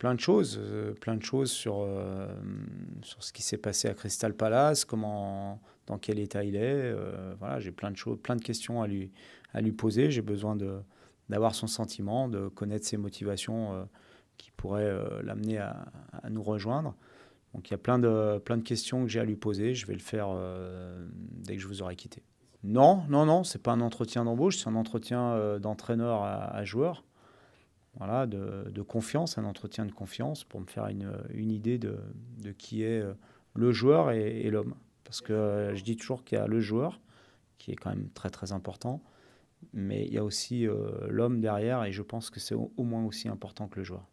plein de choses, euh, plein de choses sur, euh, sur ce qui s'est passé à Crystal Palace, comment, dans quel état il est. Euh, voilà, j'ai plein de choses, plein de questions à lui, à lui poser. J'ai besoin de, d'avoir son sentiment, de connaître ses motivations qui pourraient l'amener à, nous rejoindre. Donc il y a plein de, plein de questions que j'ai à lui poser. Je vais le faire dès que je vous aurai quitté. Non, non, non, c'est pas un entretien d'embauche, c'est un entretien d'entraîneur à joueur voilà, de, confiance, un entretien de confiance pour me faire une, idée de, de, qui est euh, le joueur et, l'homme. Parce que euh, je dis toujours qu'il y a le joueur, qui est quand même très très important, mais il y a aussi euh, l'homme derrière et je pense que c'est au moins aussi important que le joueur.